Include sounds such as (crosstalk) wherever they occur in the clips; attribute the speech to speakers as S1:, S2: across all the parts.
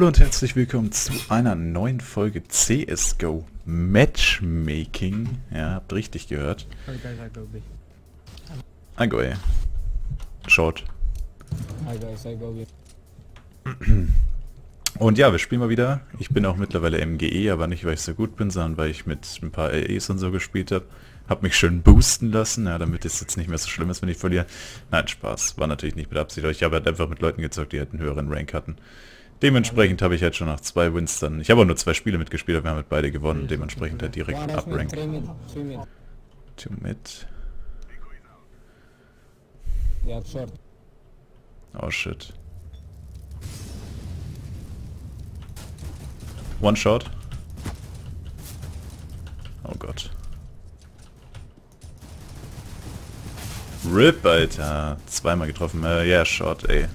S1: Hallo und herzlich willkommen zu einer neuen Folge CSGO Matchmaking. Ja, habt richtig gehört.
S2: Hi guys, I go B.
S1: I go A. Short. Und ja, wir spielen mal wieder. Ich bin auch mittlerweile MGE, aber nicht weil ich so gut bin, sondern weil ich mit ein paar AEs und so gespielt habe. Hab mich schön boosten lassen, ja, damit es jetzt nicht mehr so schlimm ist, wenn ich verliere. Nein, Spaß. War natürlich nicht mit Absicht. aber Ich habe halt einfach mit Leuten gezockt, die halt einen höheren Rank hatten. Dementsprechend habe ich halt schon nach zwei Wins dann... Ich habe auch nur zwei Spiele mitgespielt, aber wir haben halt beide gewonnen. Dementsprechend halt direkt
S2: mid,
S1: uprank. Two mid.
S2: Yeah, short.
S1: Oh shit. One shot. Oh Gott. RIP, Alter. Zweimal getroffen. Äh, ja, Shot, ey.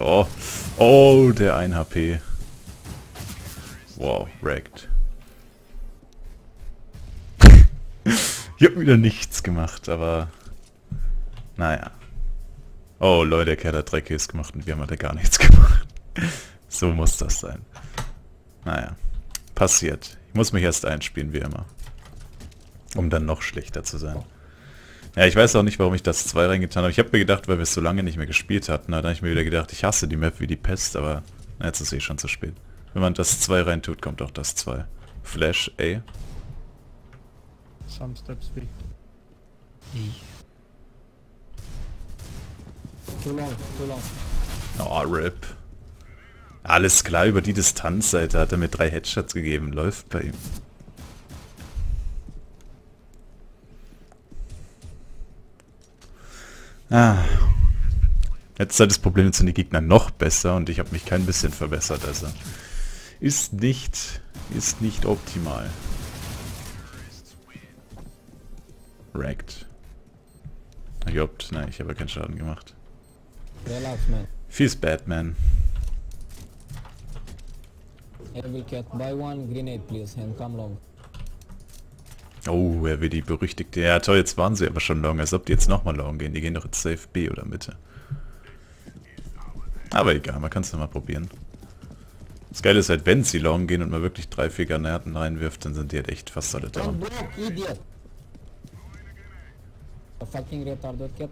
S1: Oh. Oh, der 1 HP. Wow, wrecked. (laughs) ich hab wieder nichts gemacht, aber... Naja. Oh, Leute, der Kerl hat drei gemacht und wir haben halt gar nichts (laughs) gemacht. so muss das sein. Naja. Passiert. Ich muss mich erst einspielen, wie immer. Um dann noch schlechter zu sein. Ja, ich weiß auch nicht, warum ich das 2 reingetan habe. Ich habe mir gedacht, weil wir es so lange nicht mehr gespielt hatten, da habe ich mir wieder gedacht, ich hasse die Map wie die Pest, aber jetzt ist eh schon zu spät. Wenn man das 2 reintut, kommt auch das 2. Flash, A.
S2: Some steps B. Too long, too long.
S1: Oh, RIP. Alles klar, über die Distanz, Alter, hat er mir drei Headshots gegeben. Läuft bei ihm. Ah. Jetzt halt das Problem, jetzt sind die Gegner noch besser und ich habe mich kein bisschen verbessert, also. Ist nicht, ist nicht optimal. Wrecked. Jobt, nein, ich habe keinen Schaden gemacht. Fies Batman.
S2: Evil cat, buy one grenade please and come long.
S1: Oh, er will die berüchtigte. Ja toll, jetzt waren sie aber schon long, als ob die jetzt nochmal long gehen. Die gehen doch jetzt safe B oder Mitte. Aber egal, man kann es nochmal probieren. Das Geile ist halt, wenn sie long gehen und man wirklich drei, vier Granaten reinwirft, dann sind die halt echt fast alle down.
S2: fucking retarded cat.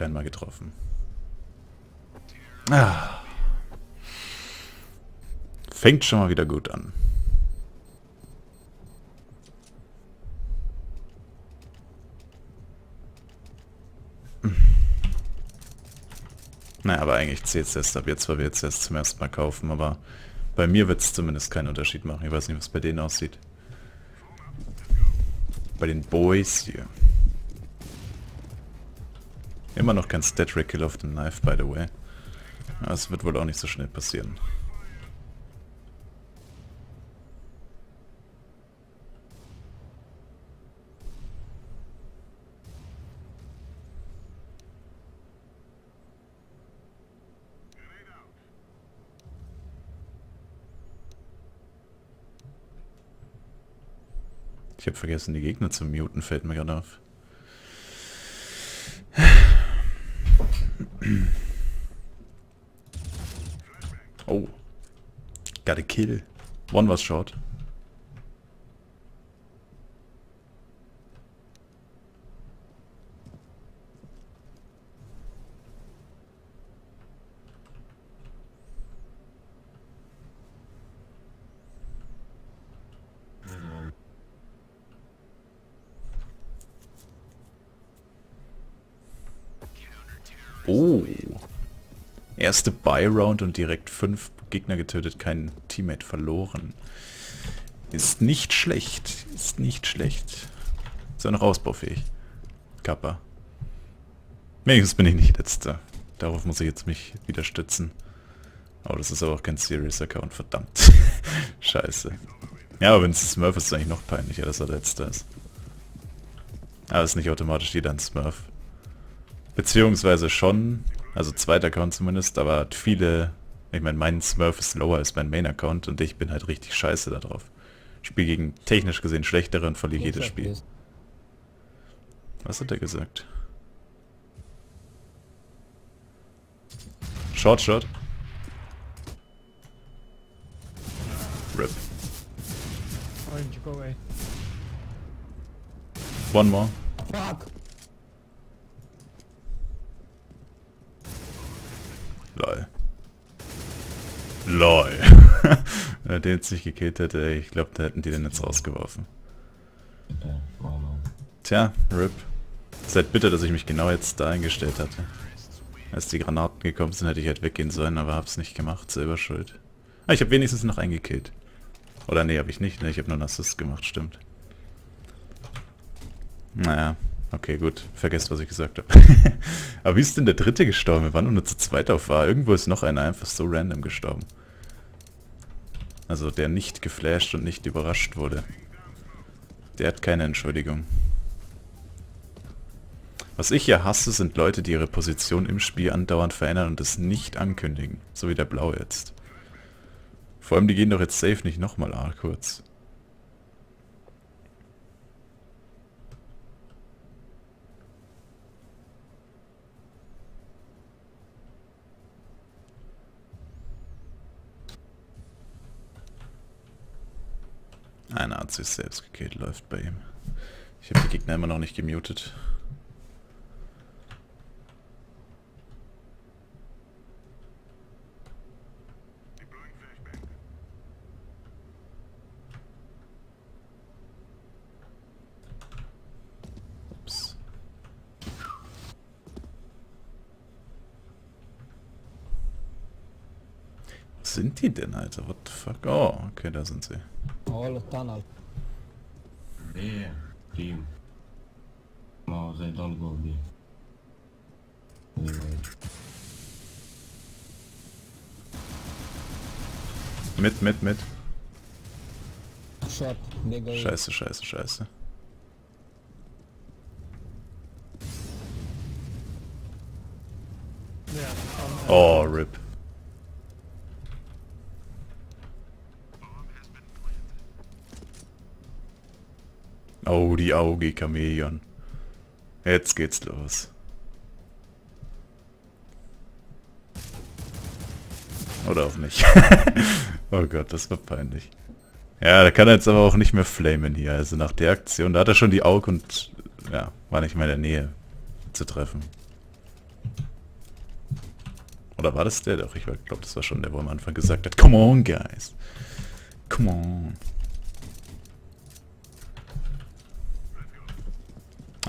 S1: Rip, kein Mal getroffen. Ah. Fängt schon mal wieder gut an. Naja, aber eigentlich zählt es erst ab jetzt, weil wir jetzt erst zum ersten Mal kaufen, aber bei mir wird es zumindest keinen Unterschied machen. Ich weiß nicht, was bei denen aussieht. Bei den Boys hier. Immer noch kein Stat-Kill auf dem Knife, by the way. Das wird wohl auch nicht so schnell passieren. Ich habe vergessen, die Gegner zu muten, fällt mir gerade auf. Oh. Got a kill. One was short. Buy-Round und direkt 5 Gegner getötet, kein Teammate verloren. Ist nicht schlecht. Ist nicht schlecht. Ist ja noch ausbaufähig. Kappa. Wenigstens bin ich nicht letzter. Darauf muss ich jetzt mich wieder stützen. Oh, das ist aber auch kein Serious Account, verdammt. (laughs) Scheiße. Ja, aber wenn es Smurf ist, ist es eigentlich noch peinlicher, dass er letzter ist. Aber ist nicht automatisch jeder ein Smurf. Beziehungsweise schon, also zweiter Account zumindest, aber viele, ich meine, mein Smurf ist lower als mein Main-Account und ich bin halt richtig scheiße da drauf. Spiel gegen technisch gesehen schlechtere und verliere jedes Spiel. Was hat er gesagt? Short, short. Rip.
S3: Orange, go away.
S1: One more.
S2: Fuck!
S1: Lol. Lol. (laughs) Wenn er den jetzt nicht gekillt hätte, ich glaube, da hätten die den jetzt rausgeworfen. Tja, RIP. Seid bitter, dass ich mich genau jetzt da eingestellt hatte. Als die Granaten gekommen sind, hätte ich halt weggehen sollen, aber hab's nicht gemacht, selber schuld. Ah, ich habe wenigstens noch eingekillt. Oder nee, habe ich nicht, ne? Ich habe nur einen Assist gemacht, stimmt. Naja, okay, gut. Vergesst, was ich gesagt habe. (laughs) aber wie ist denn der dritte gestorben? Wir waren nur zu zweit auf war. Irgendwo ist noch einer einfach so random gestorben. Also der nicht geflasht und nicht überrascht wurde. Der hat keine Entschuldigung. Was ich ja hasse, sind Leute, die ihre Position im Spiel andauernd verändern und es nicht ankündigen. So wie der Blau jetzt. Vor allem, die gehen doch jetzt safe nicht nochmal A kurz. Einer hat sich selbst gekillt, läuft bei ihm. Ich habe die Gegner immer noch nicht gemutet. Sind die denn, Alter? What the fuck? Oh, okay, da sind sie.
S2: All tunnel.
S4: B, team. No, they don't go B. Anyway.
S1: Mit, mit, mit.
S2: In.
S1: Scheiße, scheiße, scheiße.
S3: Yeah,
S1: Oh, RIP. Oh, die Auge Chamäleon. Jetzt geht's los. Oder auch nicht. (laughs) oh Gott, das war peinlich. Ja, da kann er jetzt aber auch nicht mehr flamen hier. Also nach der Aktion, da hat er schon die Auge und ja, war nicht mehr in der Nähe zu treffen. Oder war das der? Doch, ich glaube, das war schon der, wo am Anfang gesagt hat, Come on, guys. Come on.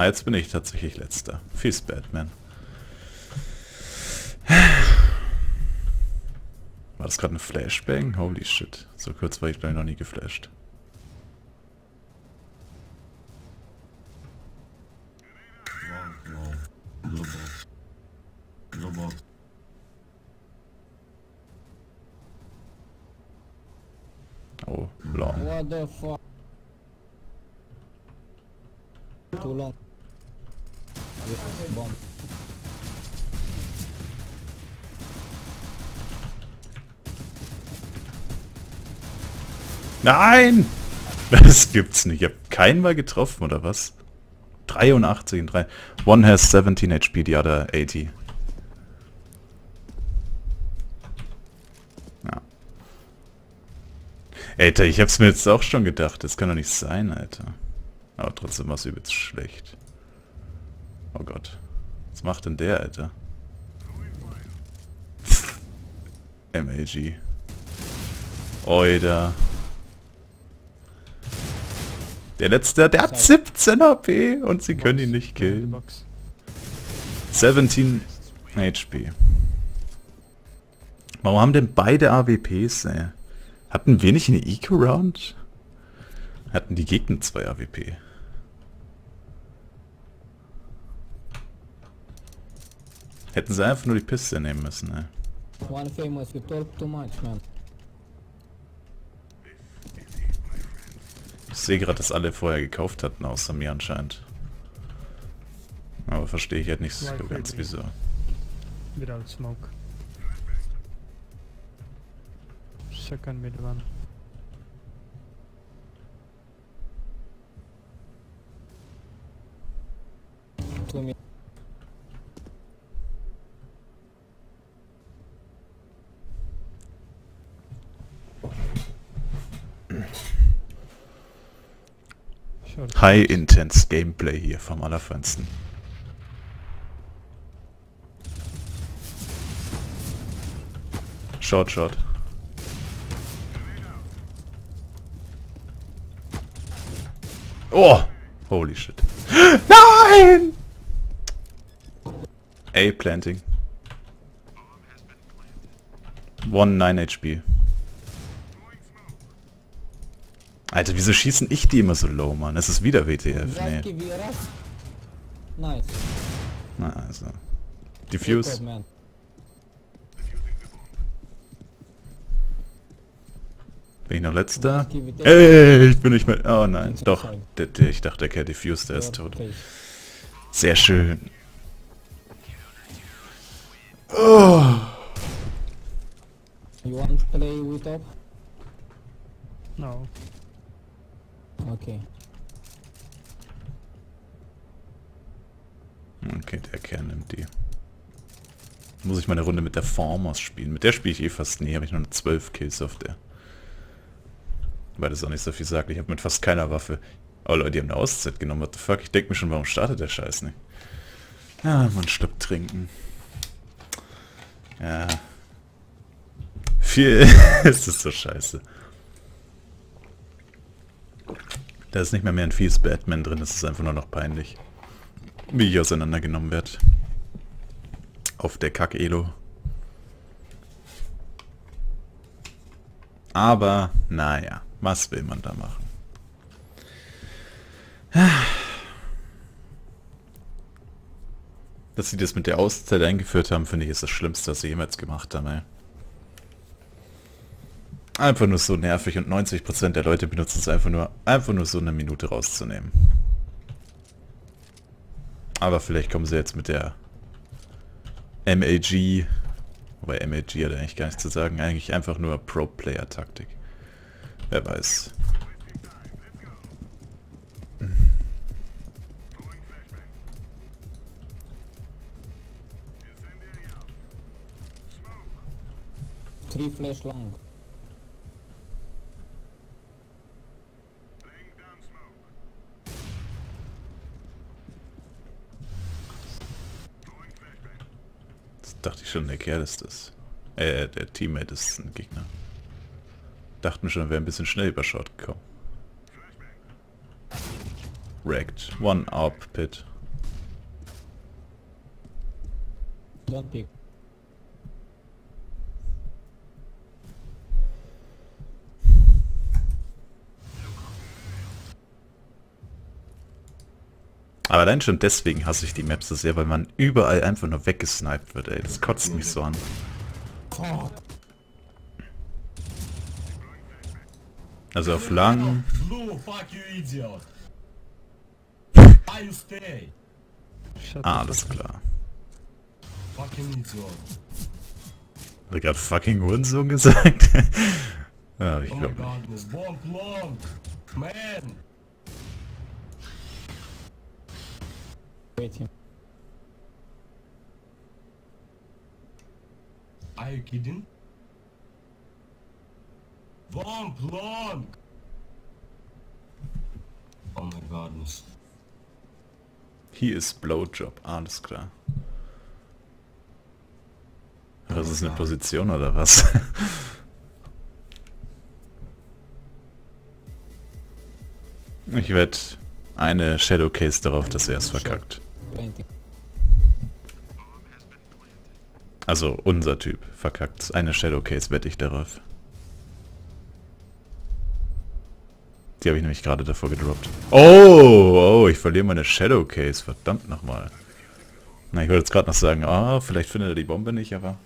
S1: Ah, jetzt bin ich tatsächlich letzter. Feels bad, man. War das gerade ein Flashbang? Holy shit. So kurz war ich gleich noch nie geflasht. Oh, long.
S2: What the fuck? Too long. Bomb.
S1: Nein! (laughs) Das gibt's nicht. Ich hab keinen mal getroffen, oder was? 83 in 3. One has 17 HP, the other 80. Ja. Alter, ich hab's mir jetzt auch schon gedacht. Das kann doch nicht sein, Alter. Aber trotzdem war's übelst schlecht. Oh Gott. Was macht denn der, Alter? (laughs) MLG. Oida. Der letzte, der hat 17 HP und sie können ihn nicht killen.
S3: Box.
S1: 17 HP. Warum haben denn beide AWPs, ey? Hatten wir nicht eine Eco-Round? Hatten die Gegner zwei AWP. Hätten sie einfach nur die Piste nehmen müssen, ey.
S2: One famous, you talk too much, man.
S1: Ich sehe gerade, dass alle vorher gekauft hatten, außer mir anscheinend. Aber verstehe ich halt nicht so ganz wieso.
S3: Without smoke. Second mid one.
S2: Two me.
S3: Short.
S1: High Intense Gameplay hier vom Allerfeinsten. Short, short. Oh! Holy shit. (gasps) Nein! A planting. 1 9 HP. Alter, wieso schießen ich die immer so low, Mann? Es ist wieder WTF, nee.
S2: Nice.
S1: Na, also. Diffuse. Bin ich noch letzter? Ey, ich bin nicht mehr... Oh nein, doch. Ich dachte, der Kerl diffused, der ist tot. Sehr schön. Oh.
S2: You want to play with top?
S3: No.
S2: Okay.
S1: Okay, der Kerl nimmt die. Muss ich mal eine Runde mit der Formos spielen. Mit der spiele ich eh fast nie. Habe ich nur 12 Kills auf der. Weil das auch nicht so viel sagt. Ich habe mit fast keiner Waffe... Oh Leute, die haben eine Auszeit genommen. What the fuck? Ich denke mir schon, warum startet der Scheiß nicht? Ja, man Schluck trinken. Ja. Viel... es (laughs) ist so scheiße. Da ist nicht mehr mehr ein fies Batman drin. Es ist einfach nur noch peinlich. Wie ich auseinandergenommen werde. Auf der Kack-Elo. Aber, naja, was will man da machen? Dass sie das mit der Auszeit eingeführt haben, finde ich, ist das Schlimmste, was sie jemals gemacht haben, ey. Einfach nur so nervig und 90% der Leute benutzen es einfach nur, einfach nur so eine Minute rauszunehmen. Aber vielleicht kommen sie jetzt mit der MAG, wobei MAG hat eigentlich gar nichts zu sagen, eigentlich einfach nur Pro-Player-Taktik. Wer weiß.
S2: Three flash long.
S1: Dachte ich schon, der Kerl ist das. Äh, der Teammate ist ein Gegner. Dachten schon, wäre ein bisschen schnell über Short gekommen. Wrecked. One up, Pit.
S2: Don't pick.
S1: Aber allein schon deswegen hasse ich die Maps so sehr, weil man überall einfach nur weggesniped wird, ey. Das kotzt mich so an. Also auf lang... Ah, alles klar.
S4: Fucking idiot.
S1: Hat er gerade fucking Hurensohn gesagt? (laughs) ja, ich glaube
S4: long!
S2: Him.
S4: Are you kidding? Bomb long! Oh my godness.
S1: Hier ist Blowjob, alles klar. Das ist eine Position oder was? (laughs) Ich wette eine Shadowcase darauf, dass er es verkackt. Also unser Typ verkackt. Eine Shadowcase wette ich darauf. Die habe ich nämlich gerade davor gedroppt. Oh, oh, ich verliere meine Shadowcase. Verdammt nochmal. Na, ich wollte jetzt gerade noch sagen, ah, vielleicht findet er die Bombe nicht, aber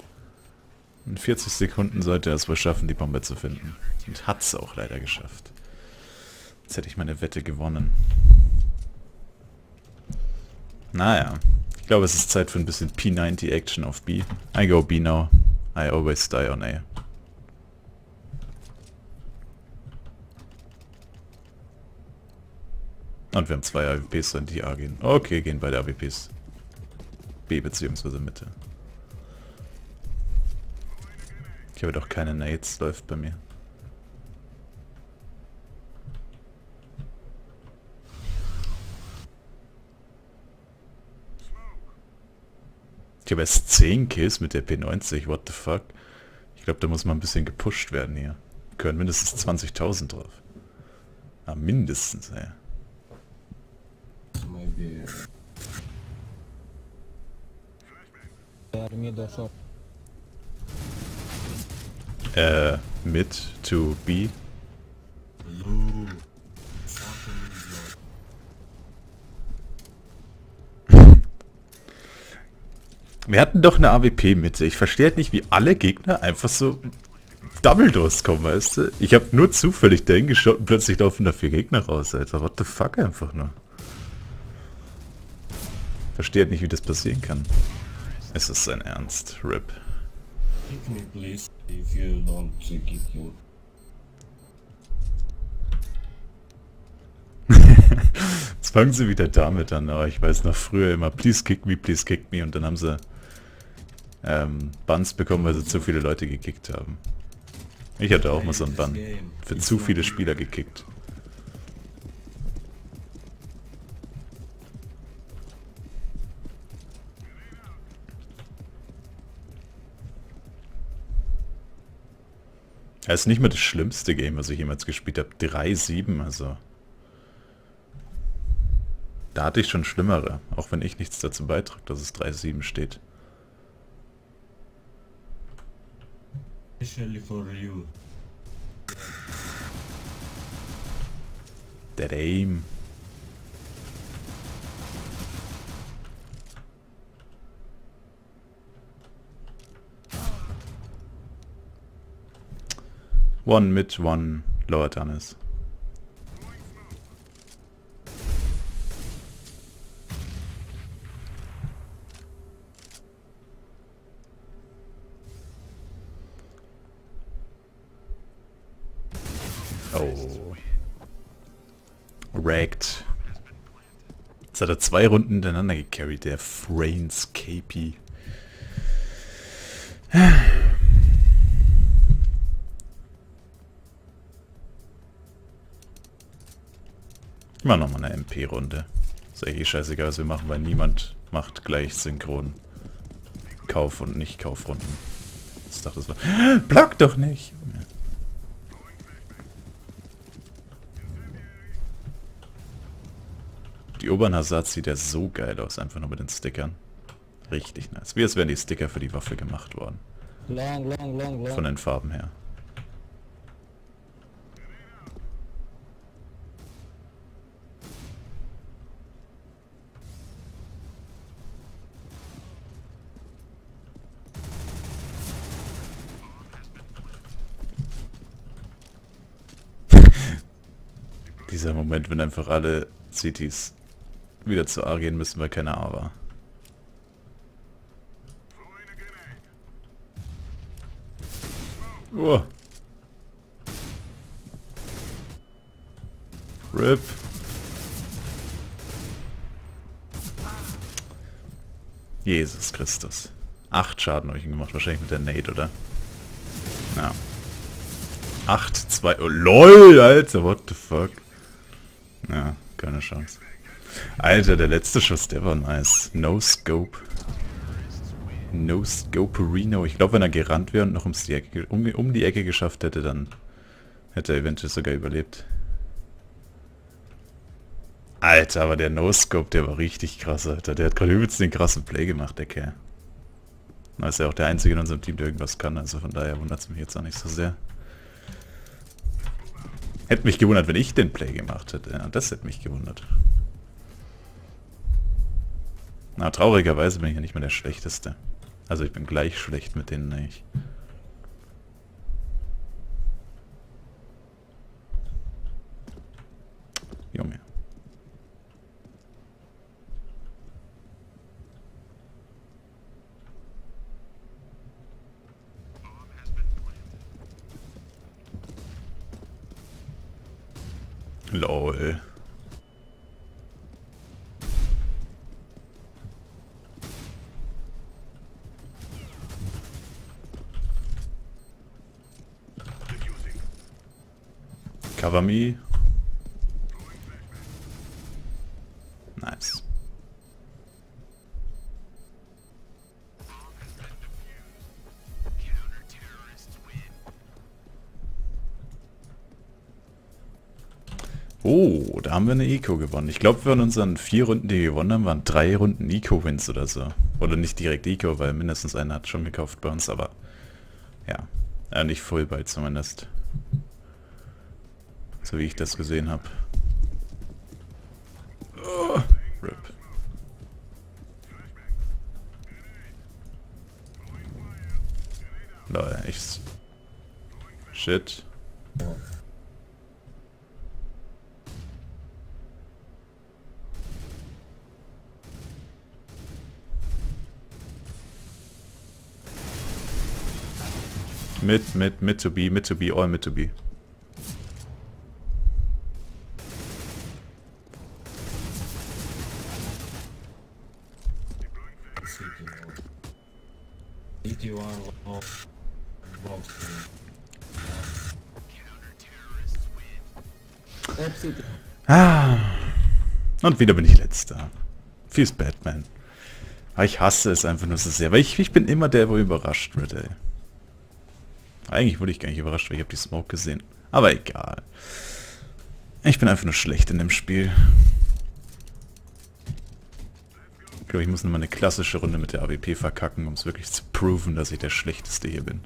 S1: in 40 Sekunden sollte er es wohl schaffen, die Bombe zu finden. Und hat es auch leider geschafft. Jetzt hätte ich meine Wette gewonnen. Naja. Ich glaube, es ist Zeit für ein bisschen P90 Action auf B. I go B now. I always die on A. Und wir haben zwei AWPs, dann die A gehen. Okay, gehen beide AWPs. B bzw. Mitte. Ich habe doch keine Nades, läuft bei mir. Ich habe erst 10 Kills mit der P90, what the fuck? Ich glaube, da muss mal ein bisschen gepusht werden hier. Können mindestens 20.000 drauf. Ah, mindestens, ey. Äh, mid to B.
S4: Blue.
S1: Wir hatten doch eine AWP-Mitte. Ich verstehe halt nicht, wie alle Gegner einfach so Double Dose kommen, weißt du? Ich habe nur zufällig dahin geschaut und plötzlich laufen da vier Gegner raus, Alter. What the fuck einfach nur. Verstehe halt nicht, wie das passieren kann. Es ist sein Ernst. RIP. (laughs) Jetzt fangen sie wieder damit an, aber ich weiß noch früher immer, please kick me, please kick me und dann haben sie ähm, Bans bekommen, weil sie zu viele Leute gekickt haben. Ich hatte auch mal so einen Bann. Für zu viele Spieler gekickt. Das ist nicht mehr das schlimmste Game, was ich jemals gespielt habe. 3-7, also. Da hatte ich schon schlimmere, auch wenn ich nichts dazu beitrage, dass es 3-7 steht.
S4: Especially for you.
S1: Der Aim. One mid, one lower tunnels. Ragged. Jetzt hat er zwei Runden hintereinander gecarried, der Frains KP. Immer noch mal eine MP-Runde. Ist eh scheißegal, was wir machen, weil niemand macht gleich synchron Kauf- und Nicht-Kaufrunden. Ich dachte, das war... Block doch nicht! Die Obernhasat sieht ja so geil aus, einfach nur mit den Stickern. Richtig nice. Wie als wären die Sticker für die Waffe gemacht worden.
S2: Long, long, long.
S1: Von den Farben her. (laughs) Dieser Moment, wenn einfach alle Cities wieder zu A gehen müssen, weil keine A war. Oh. RIP. Jesus Christus. Acht Schaden habe ich ihm gemacht, wahrscheinlich mit der Nate, oder? Ja. 8, 2, oh LOL, Alter, what the fuck. Ja, keine Chance. Alter, der letzte Schuss, der war nice. No Scope. No Scope Reno. Ich glaube, wenn er gerannt wäre und noch ums die Ecke, um, um die Ecke geschafft hätte, dann hätte er eventuell sogar überlebt. Alter, aber der No Scope, der war richtig krass, Alter. Der hat gerade übelst den krassen Play gemacht, der Kerl. Er ist ja auch der Einzige in unserem Team, der irgendwas kann, also von daher wundert es mich jetzt auch nicht so sehr. Hätte mich gewundert, wenn ich den Play gemacht hätte. Ja, das hätte mich gewundert. Na, traurigerweise bin ich ja nicht mehr der Schlechteste. Also ich bin gleich schlecht mit denen eigentlich. Junge. LOL. Me. Nice. Oh, da haben wir eine Eco gewonnen. Ich glaube, von unseren vier Runden, die wir gewonnen haben, waren drei Runden Eco-Wins oder so. Oder nicht direkt Eco, weil mindestens einer hat schon gekauft bei uns, aber ja. Äh, nicht Fullbite zumindest. So wie ich das gesehen habe. Oh. Shit. Mit, mit, mit to be, mit to be, all mit to be. Und wieder bin ich letzter. Fies Batman. Aber ich hasse es einfach nur so sehr, weil ich, ich bin immer der, wo überrascht wird, ey. Eigentlich wurde ich gar nicht überrascht, weil ich habe die Smoke gesehen. Aber egal. Ich bin einfach nur schlecht in dem Spiel. Ich glaube, ich muss nochmal eine klassische Runde mit der AWP verkacken, um es wirklich zu proven, dass ich der Schlechteste hier bin.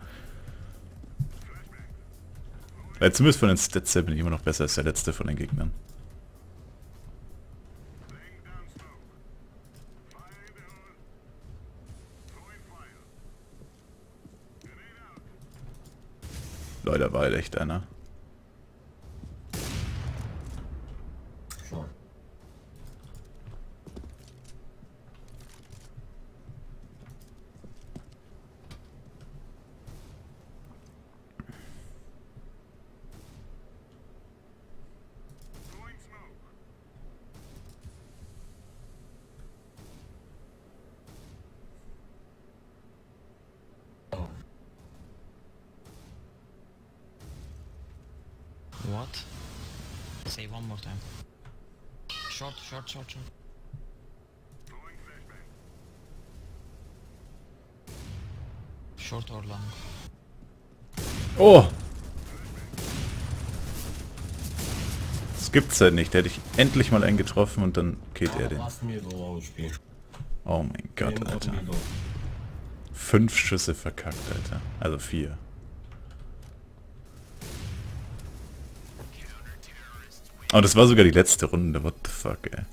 S1: Weil zumindest von den Stats her bin ich immer noch besser als der Letzte von den Gegnern. Leute, war halt echt einer.
S4: Short.
S5: What? More time. Short, short, short, short. Short or long?
S1: Oh! Das gibt's halt nicht. Da hätte ich endlich mal einen getroffen und dann killt er den. Oh mein Gott, Alter. Fünf Schüsse verkackt, Alter. Also vier. Oh, das war sogar die letzte Runde. What the fuck, ey.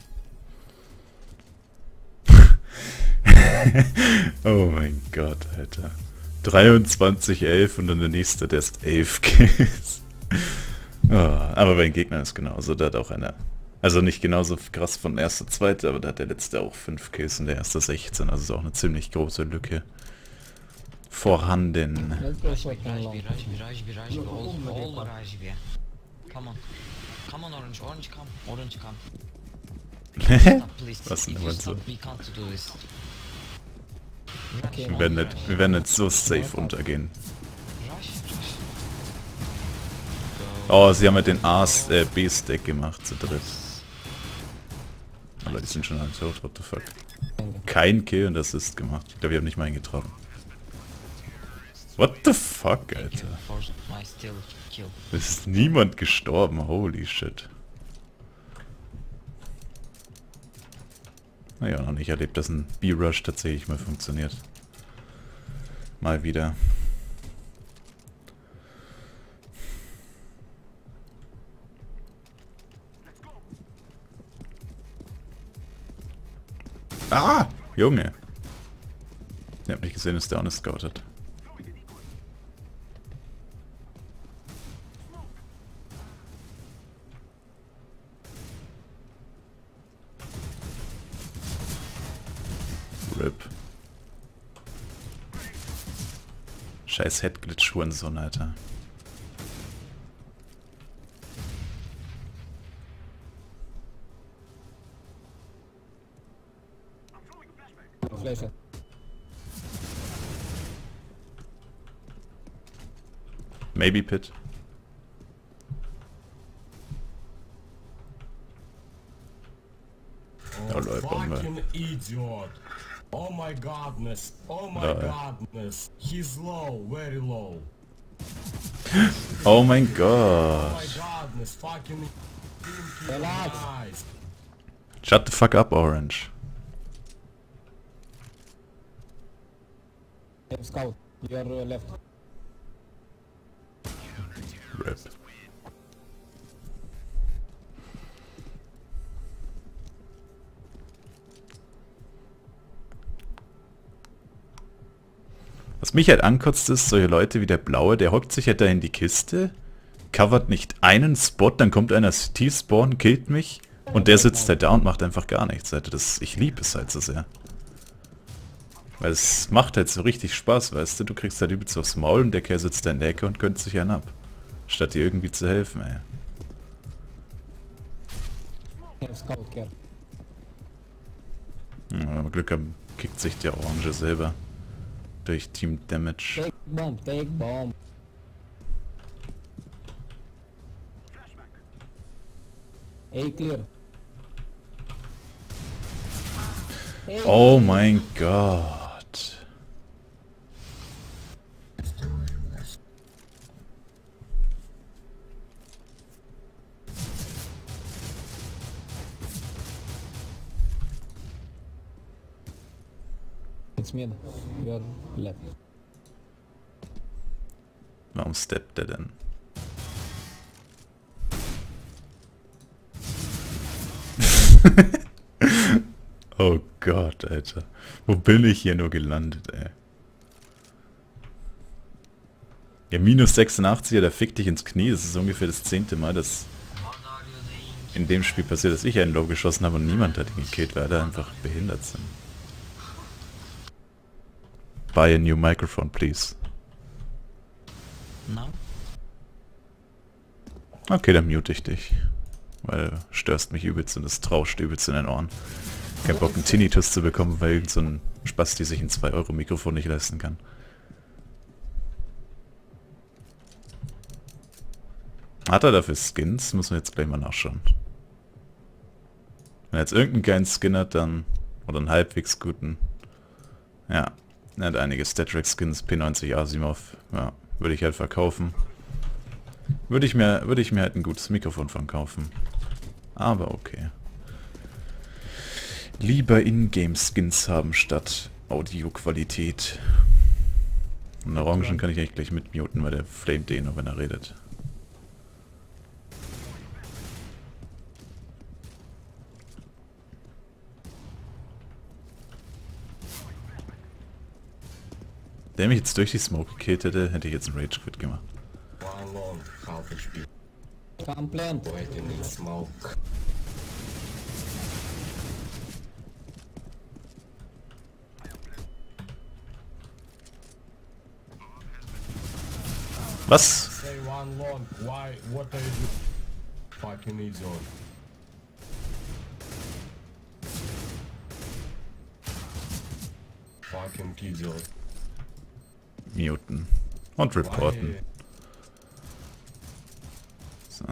S1: oh mein Gott, Alter. 23, 11 und dann der nächste, der ist 11 Kills. oh, aber bei den Gegnern ist genauso. Da hat auch einer. Also nicht genauso krass von erster, zweite, aber da hat der letzte auch 5 Kills und der erste 16. Also ist auch eine ziemlich große Lücke vorhanden.
S5: Come on. Orange, Orange, come. Orange, come.
S1: Was denn aber so? Wir werden nicht, wir werden nicht so safe untergehen. Oh, sie haben ja den äh, B-Stack gemacht zu dritt. Aber die sind schon alle tot, what the fuck. Kein Kill und Assist gemacht. Ich glaube, ich habe nicht mal einen getroffen. What the fuck, Es ist niemand gestorben, holy shit. Naja, noch nicht erlebt, dass ein B-Rush tatsächlich mal funktioniert. Mal wieder. Ah! Junge! Ich hab nicht gesehen, dass der auch eine RIP. Scheiß Headglitch Hurensohn, Alter. Maybe Pit.
S4: Oh,
S1: lol, Bombe.
S4: fucking idiot. Oh my godness. Oh my
S1: Lol.
S4: godness. He's low, very low.
S1: Oh mein (laughs)
S4: Oh my godness. Fucking
S2: Relax.
S4: nice.
S1: Shut the fuck up, Orange.
S2: Scout, your uh, left.
S1: RIP. Mich halt ankotzt ist, solche Leute wie der Blaue, der hockt sich halt da in die Kiste, covert nicht einen Spot, dann kommt einer T-Spawn, killt mich und der sitzt halt da und macht einfach gar nichts. Alter, das, ich liebe es halt so sehr. Weil es macht halt so richtig Spaß, weißt du? Du kriegst halt übelst aufs Maul und der Kerl sitzt da in der Ecke und gönnt sich einen ab. Statt dir irgendwie zu helfen, ey. Ja, Glück haben, kickt sich der Orange selber. Durch Team Damage.
S2: Take bomb, take bomb. A clear. Hey,
S1: Oh mein Gott.
S2: It's mid. Left.
S1: Warum steppt der denn? (laughs) oh Gott, Alter. Wo bin ich hier nur gelandet, ey? Ja, minus 86, der fickt dich ins Knie. Das ist ungefähr das zehnte Mal, dass in dem Spiel passiert, dass ich einen Low geschossen habe und niemand hat ihn gekillt, weil alle einfach behindert sind. Buy a new microphone, please.
S5: Na?
S1: Okay, dann mute ich dich. Weil du störst mich übelst und es trauscht übelst in den Ohren. Kein Bock, einen Tinnitus zu bekommen, weil irgend so ein Spasti sich ein 2 Euro Mikrofon nicht leisten kann. Hat er dafür Skins? Muss man jetzt gleich mal nachschauen. Wenn er jetzt irgendeinen geilen Skin hat, dann... Oder einen halbwegs guten... Ja, er hat einige Statrack-Skins, P90 Asimov. Ja, würde ich halt verkaufen. Würde ich mir, würde ich mir halt ein gutes Mikrofon von kaufen. Aber okay. Lieber Ingame-Skins haben statt Audioqualität. Und Orangen kann ich eigentlich gleich mitmuten, weil der flamet eh nur, wenn er redet. Der mich jetzt durch die Smoke gekillt hätte, hätte ich jetzt einen Rage Quit gemacht.
S2: Come plant.
S1: Was?
S4: Say one long. Why? What are you doing? Fucking idiot. Fucking idiot.
S1: Muten. Und reporten. So.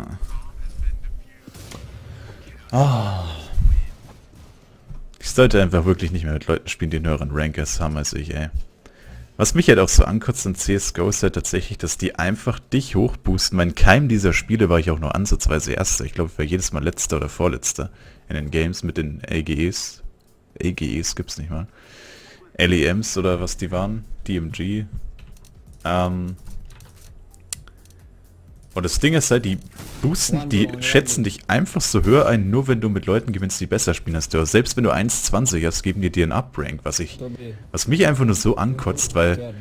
S1: Ah. Ich sollte einfach wirklich nicht mehr mit Leuten spielen, die einen höheren Rankers haben als ich, ey. Was mich halt auch so ankotzt in CSGO ist halt tatsächlich, dass die einfach dich hochboosten. In keinem dieser Spiele war ich auch nur ansatzweise Erster. Ich glaube, ich war jedes Mal Letzter oder Vorletzter in den Games mit den AGEs. AGEs gibt's nicht mal. LEMs oder was die waren, DMG. Ähm, und das Ding ist halt, die boosten, die schätzen dich einfach so höher ein, nur wenn du mit Leuten gewinnst, die besser spielen als du. Selbst wenn du 1,20 hast, geben die dir einen Uprank, was ich, was mich einfach nur so ankotzt, weil,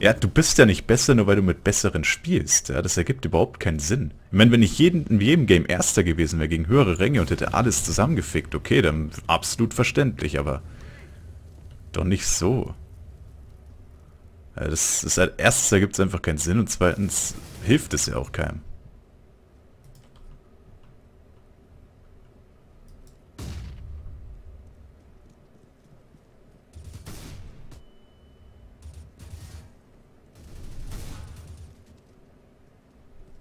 S1: ja, du bist ja nicht besser, nur weil du mit Besseren spielst. Ja, das ergibt überhaupt keinen Sinn. Ich meine, wenn ich jeden, in jedem Game Erster gewesen wäre gegen höhere Ränge und hätte alles zusammengefickt, okay, dann absolut verständlich, aber doch nicht so. Ja, das ist halt, erstens ergibt es einfach keinen Sinn und zweitens hilft es ja auch keinem.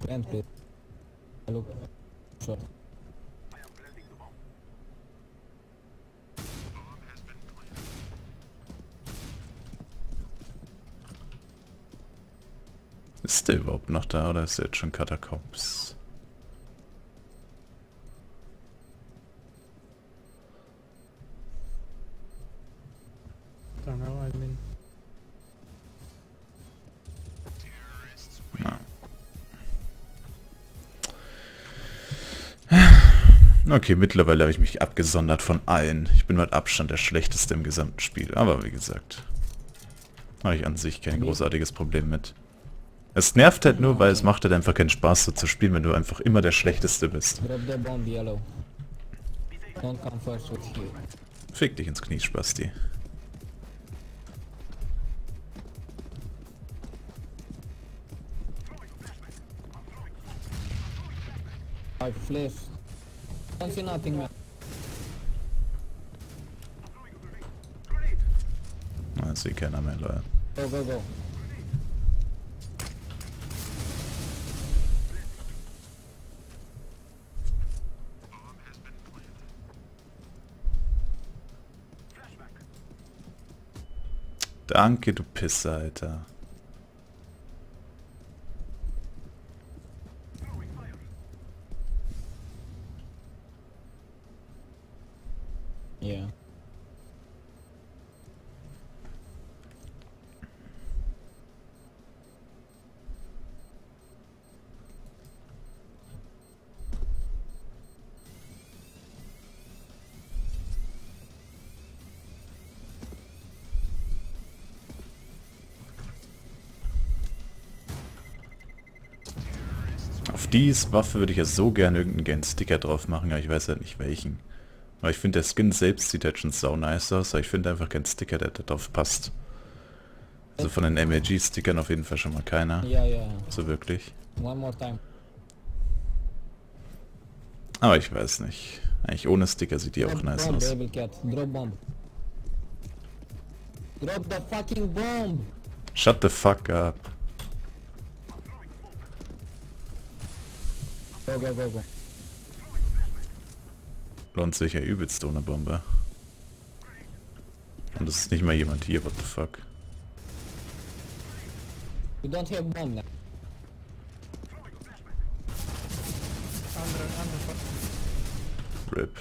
S2: Plant please.
S1: Ist der überhaupt noch da oder ist er jetzt schon Katakombs?
S3: Don't know, I mean...
S1: Okay, mittlerweile habe ich mich abgesondert von allen. Ich bin mit Abstand der Schlechteste im gesamten Spiel. Aber wie gesagt, habe ich an sich kein großartiges Problem mit. Es nervt halt nur, weil es macht halt einfach keinen Spaß so zu spielen, wenn du einfach immer der Schlechteste bist. Fick dich ins Knie, Spasti.
S2: I flash. Don't see nothing man.
S1: Na, ich sehe keiner mehr, Leute.
S2: Go, go, go.
S1: Danke, du Pisser, Alter. Dies Waffe würde ich ja so gerne irgendeinen Sticker drauf machen, aber ich weiß halt nicht welchen. Aber ich finde der Skin selbst sieht halt schon sau nice aus, aber ich finde einfach keinen Sticker, der da drauf passt. Also von den MLG-Stickern auf jeden Fall schon mal keiner.
S2: Yeah, yeah.
S1: So wirklich.
S2: One more time.
S1: Aber ich weiß nicht. Eigentlich ohne Sticker sieht die auch nice aus. Shut the fuck up.
S2: Go, go, go, go.
S1: Lohnt sich ja übelst ohne Bombe. Und es ist nicht mal jemand hier, what the fuck.
S2: You don't have bomb now.
S1: RIP.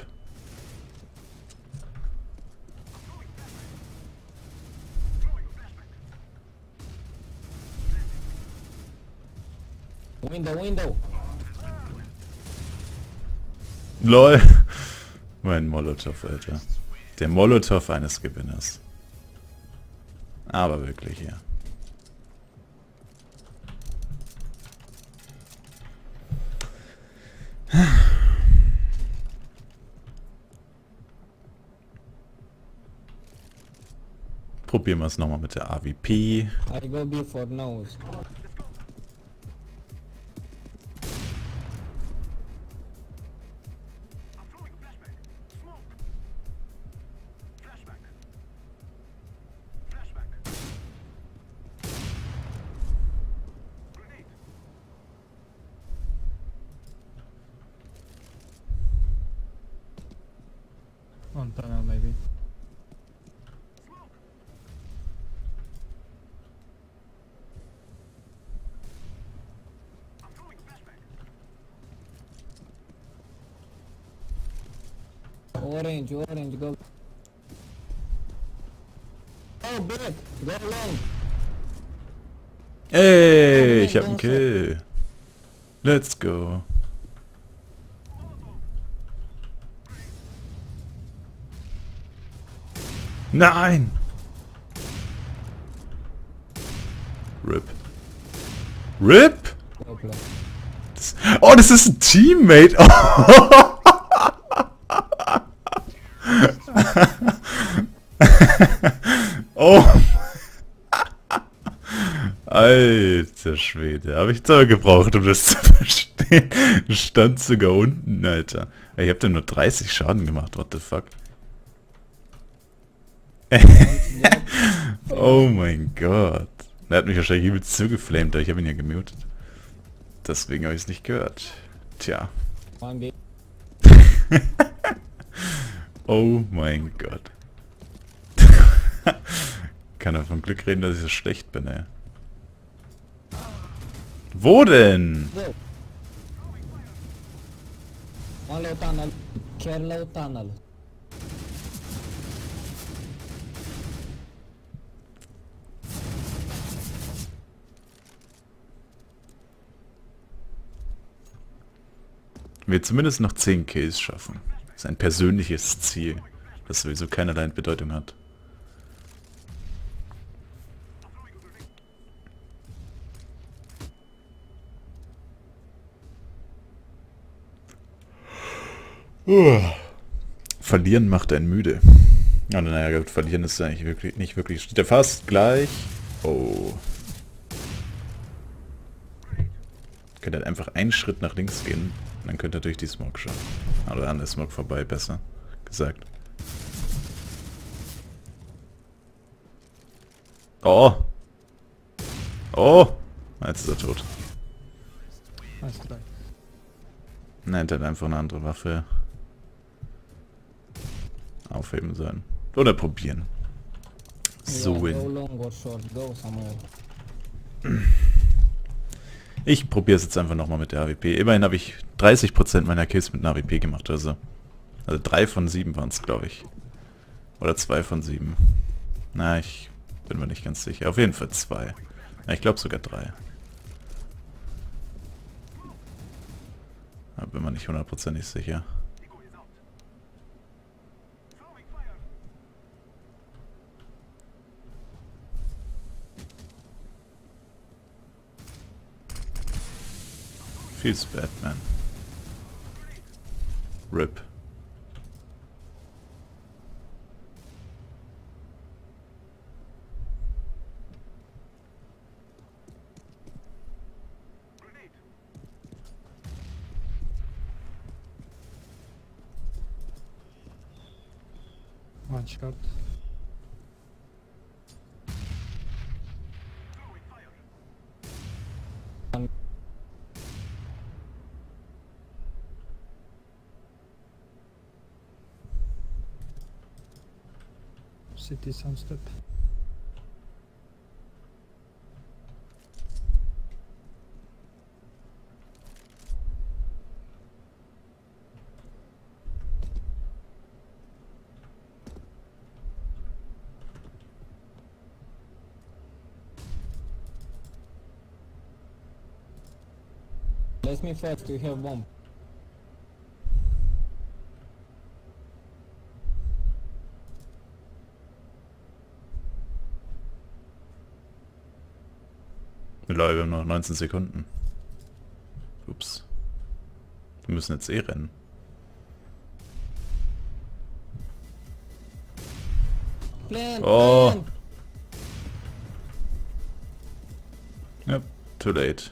S2: Window, window!
S1: LOL. Mein Molotow, Alter. Der Molotow eines Gewinners. Aber wirklich, ja. Probieren wir es nochmal mit der AWP.
S2: I go B for nose. Orange, orange, go. Oh, back. Go long.
S1: Ey, ich hab einen Kill. Let's go. Nein! RIP. RIP? Oh, das ist ein Teammate! (laughs) (laughs) Oh. Alter Schwede, habe ich da gebraucht, um das zu (laughs) verstehen. Stand sogar unten, Alter. Ich hab dir nur 30 Schaden gemacht, what the fuck. (laughs) oh mein Gott. Er hat mich wahrscheinlich übelst zugeflamed, aber ich habe ihn ja gemutet. Deswegen habe ich es nicht gehört. Tja. Oh mein Gott. (laughs) Kann er von Glück reden, dass ich so schlecht bin, ey. Wo denn? Wir zumindest noch 10 Kills schaffen. Das ist ein persönliches Ziel, das sowieso keinerlei Bedeutung hat. Verlieren macht einen müde. Oh, naja, gut, verlieren ist eigentlich wirklich nicht wirklich. Steht er fast gleich. Oh. Könnte halt einfach einen Schritt nach links gehen. Dann könnte er durch die Smoke schauen. Oder an der Smoke vorbei, besser gesagt. Oh! Oh! Jetzt ist er tot. Nein, der hat einfach eine andere Waffe aufheben sollen. Oder probieren. So. Ich probiere es jetzt einfach nochmal mit der AWP. Immerhin habe ich 30% meiner Kills mit einer AWP gemacht, also. Also 3 von 7 waren es, glaube ich. Oder 2 von 7. Na, ich bin mir nicht ganz sicher. Auf jeden Fall 2. Ja, ich glaube sogar 3. Da bin mir nicht hundertprozentig sicher. Feels bad, man. Rip.
S3: Soundstep.
S2: Let me first. You have bomb.
S1: Leute, wir haben noch 19 Sekunden. Ups. Wir müssen jetzt eh rennen.
S2: Plant.
S1: Oh.
S2: Plant.
S1: Ja, too late.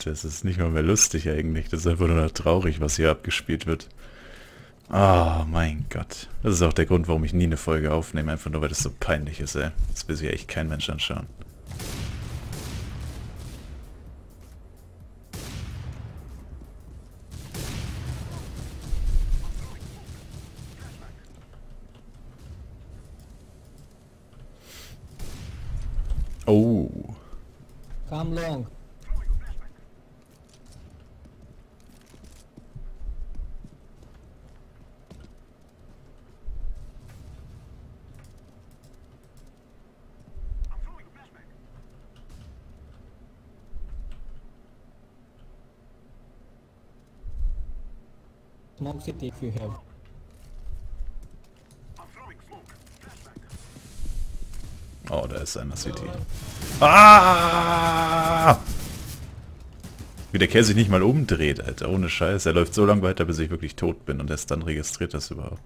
S1: Alter, es ist nicht mal mehr lustig eigentlich. Das ist einfach nur noch traurig, was hier abgespielt wird. Oh mein Gott. Das ist auch der Grund, warum ich nie eine Folge aufnehme. Einfach nur, weil das so peinlich ist, ey. Das will sich echt kein Mensch anschauen.
S2: Smoke city if you have.
S1: Oh, da ist einer City. Ah! Wie der Kerl sich nicht mal umdreht, Alter. Ohne Scheiß. Er läuft so lange weiter, bis ich wirklich tot bin und erst dann registriert das überhaupt.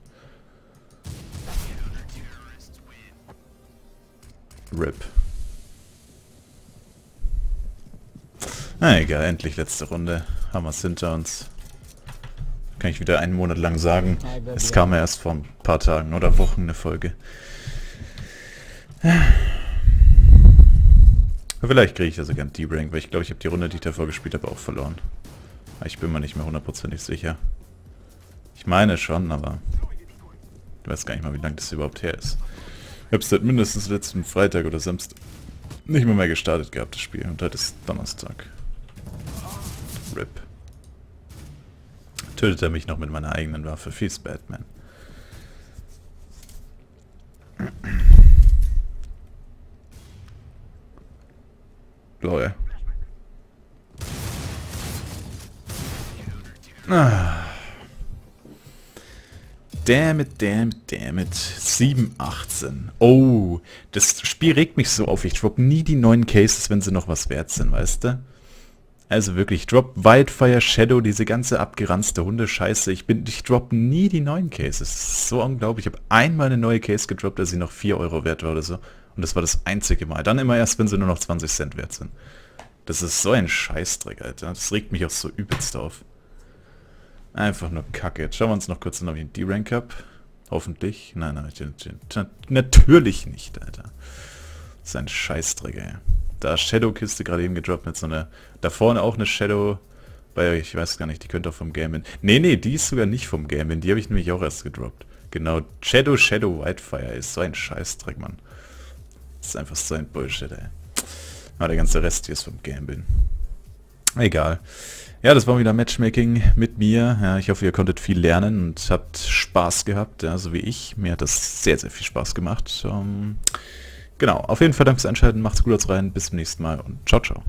S1: RIP. Na egal, endlich letzte Runde. Haben wir hinter uns. Kann ich wieder einen Monat lang sagen. Es kam ja erst vor ein paar Tagen oder Wochen eine Folge. Vielleicht kriege ich ja sogar einen D-Rank, weil ich glaube, ich habe die Runde, die ich davor gespielt habe, auch verloren. Ich bin mir nicht mehr hundertprozentig sicher. Ich meine schon, aber ich weiß gar nicht mal, wie lange das überhaupt her ist. Ich habe es seit mindestens letzten Freitag oder Samstag nicht mehr mehr gestartet gehabt, das Spiel. Und heute ist Donnerstag. RIP. Tötet er mich noch mit meiner eigenen Waffe. Fies Batman. Lol. Ah. Damn it, damn it, damn it. 7,18. Oh, das Spiel regt mich so auf. Ich drop nie die neuen Cases, wenn sie noch was wert sind, weißt du? Also wirklich, drop Wildfire, Shadow, diese ganze abgeranzte Hundescheiße. Ich bin, ich drop nie die neuen Cases. So unglaublich. Ich habe einmal eine neue Case gedroppt, als sie noch 4 Euro wert war oder so. Und das war das einzige Mal. Dann immer erst, wenn sie nur noch 20 Cent wert sind. Das ist so ein Scheißdreck, Alter. Das regt mich auch so übelst auf. Einfach nur Kacke. Jetzt schauen wir uns noch kurz an, ob ich einen D-Rank habe. Hoffentlich. Nein, nein, natürlich nicht, Alter. Das ist ein Scheißdreck, ey. Da Shadow-Kiste gerade eben gedroppt mit so einer... Da vorne auch eine Shadow... Bei, ich weiß gar nicht, die könnte auch vom Game in. Nee, nee, die ist sogar nicht vom Game in. Die habe ich nämlich auch erst gedroppt. Genau, Shadow, Shadow, Whitefire ist so ein Scheißdreck, Mann. Das ist einfach so ein Bullshit, ey. Aber der ganze Rest hier ist vom Gambeln. Egal. Ja, das war wieder Matchmaking mit mir. Ja, ich hoffe, ihr konntet viel lernen und habt Spaß gehabt, ja, so wie ich. Mir hat das sehr, sehr viel Spaß gemacht. Um, genau, auf jeden Fall danke fürs Einschalten. Macht's gut, als rein. Bis zum nächsten Mal und ciao, ciao.